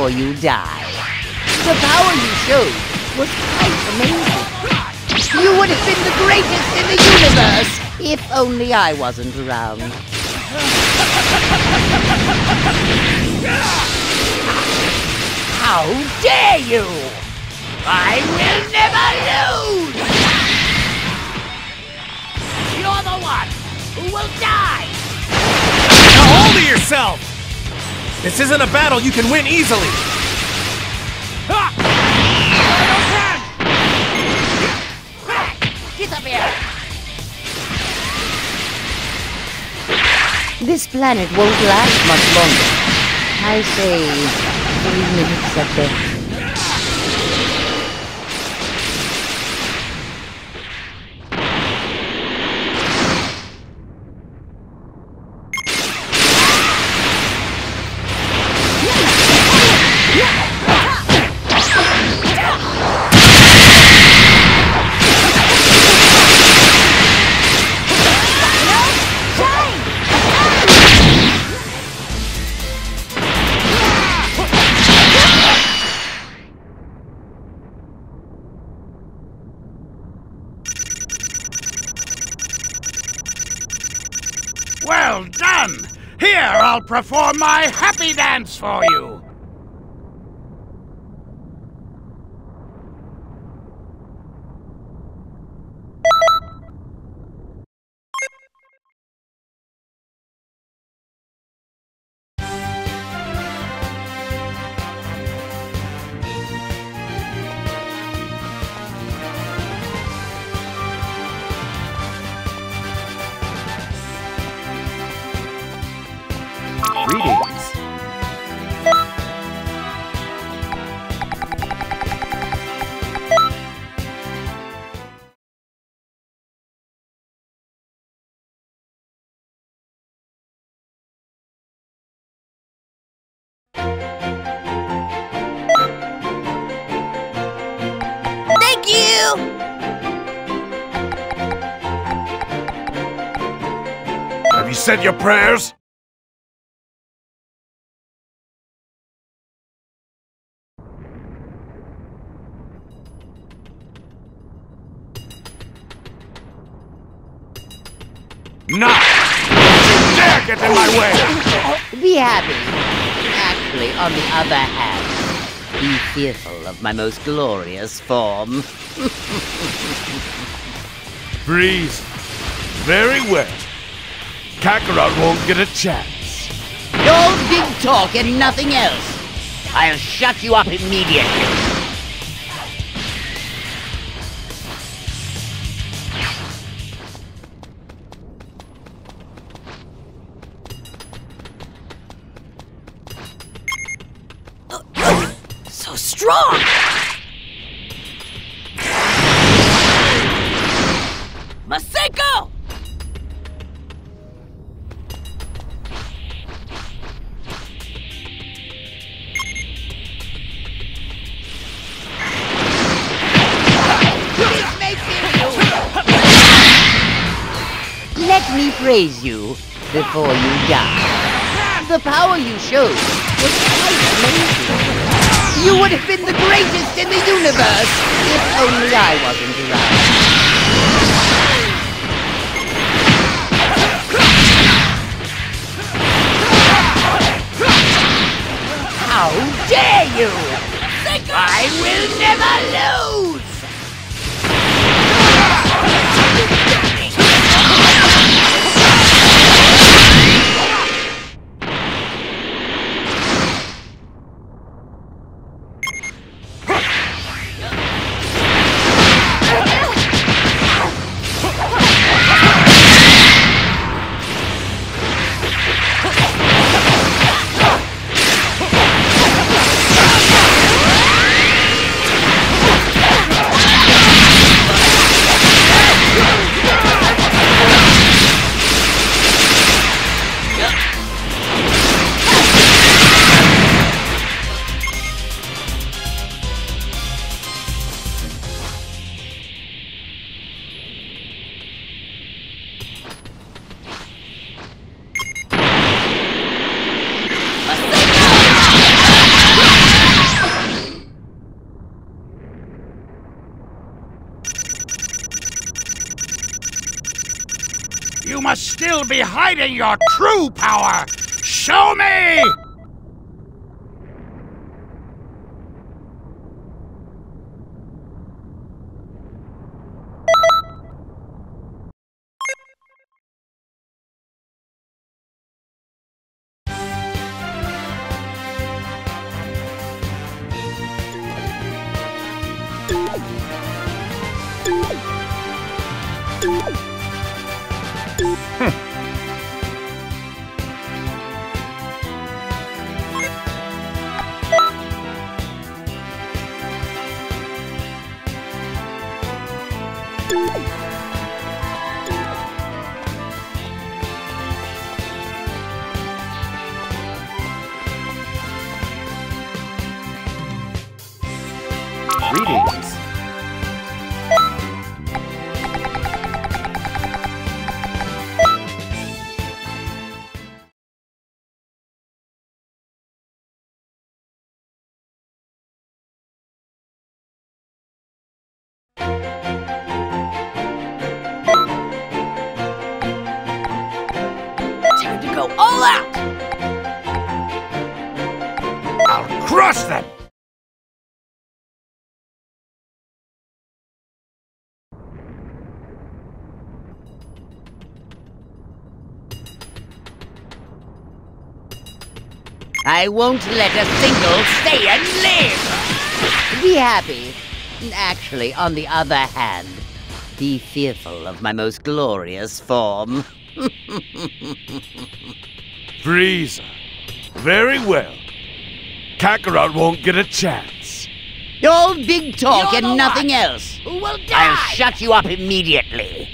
before you die. The power you showed was quite amazing. You would have been the greatest in the universe if only I wasn't around. How dare you! I will never lose! You're the one who will die! Now hold to yourself! This isn't a battle you can win easily! This planet won't last much longer. I say three minutes at best. Perform my happy dance for you! Said your prayers? Don't you dare get in my way! Be happy. Actually, on the other hand, be fearful of my most glorious form. Frieza. Very well. Kakarot won't get a chance. All big talk and nothing else. I'll shut you up immediately. Praise you before you die. The power you showed was quite amazing. You would have been the greatest in the universe if only I wasn't around. Still be hiding your true power! Show me! Time to go all out! I'll crush them! I won't let a single stay and live! Be happy. Actually, on the other hand, be fearful of my most glorious form. Frieza. Very well. Kakarot won't get a chance. All big talk You're and nothing one else. Who will die? I'll shut you up immediately.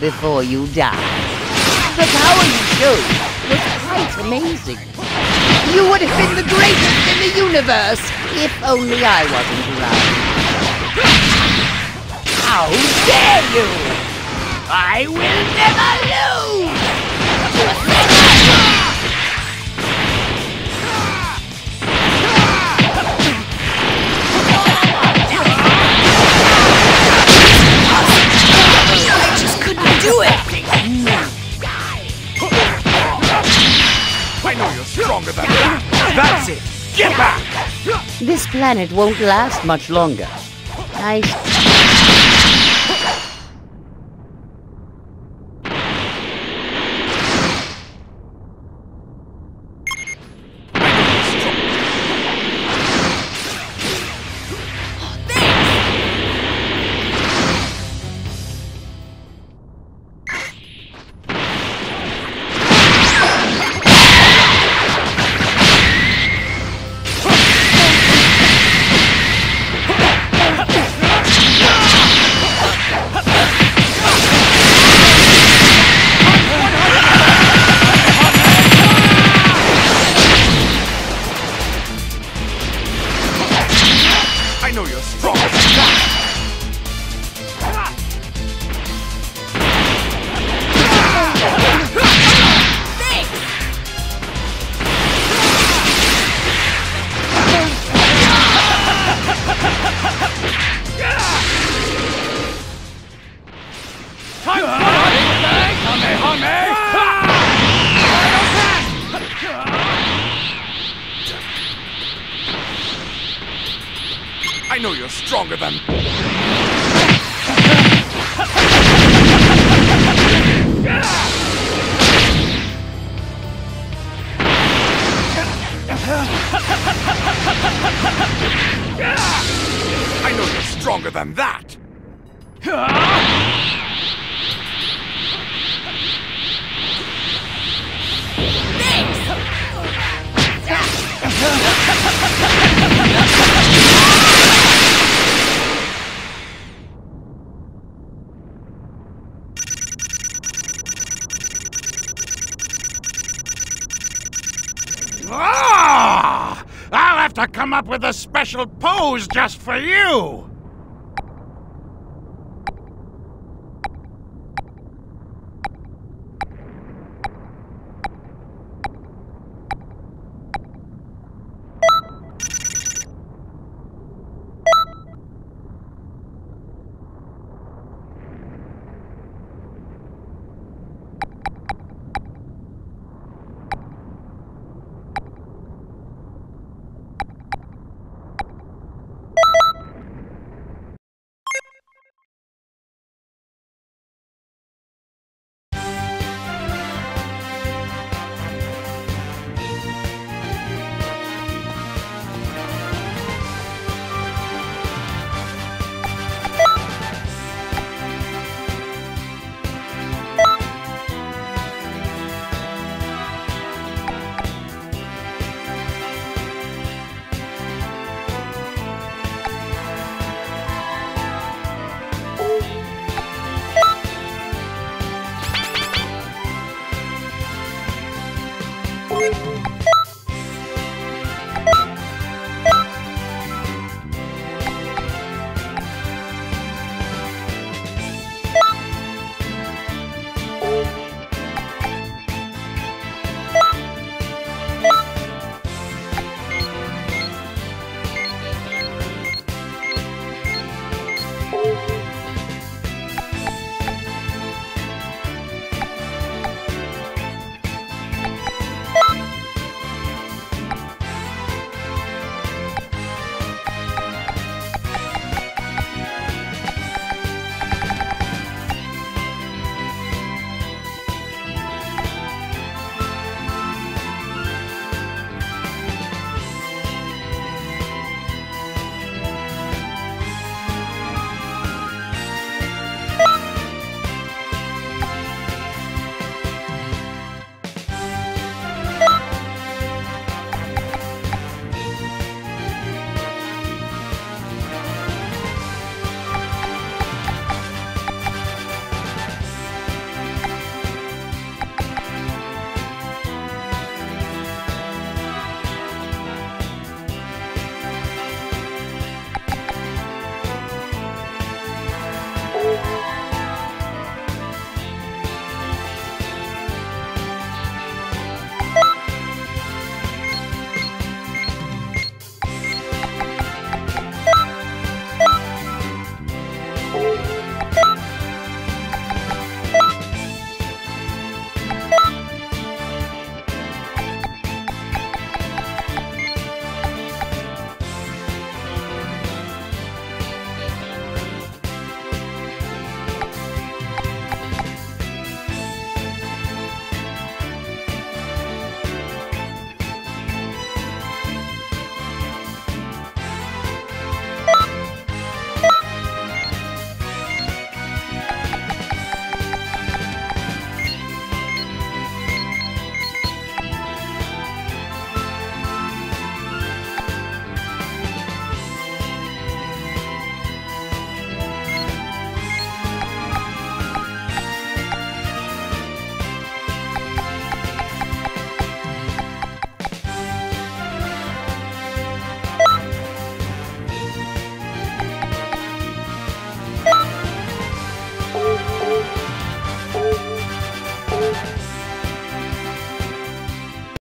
Before you die. The power you showed was quite amazing. You would have been the greatest in the universe if only I wasn't around. How dare you! I will never lose! This planet won't last much longer. I I know you're stronger I know you're stronger than... I know you're stronger than that! Thanks! With a special pose just for you!